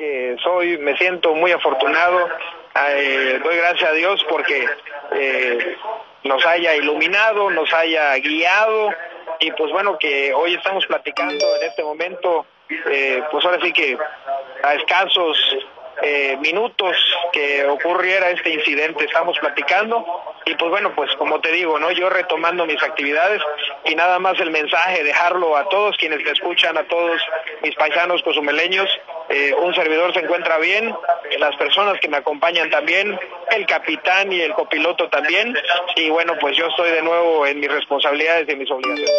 que soy, me siento muy afortunado, eh, doy gracias a Dios porque eh, nos haya iluminado, nos haya guiado. Y pues bueno que hoy estamos platicando en este momento, eh, pues ahora sí que a escasos eh, minutos que ocurriera este incidente estamos platicando. Y pues bueno pues como te digo no yo retomando mis actividades y nada más el mensaje dejarlo a todos quienes me escuchan a todos mis paisanos cozumeleños eh, un servidor se encuentra bien las personas que me acompañan también el capitán y el copiloto también. Y bueno pues yo estoy de nuevo en mis responsabilidades y en mis obligaciones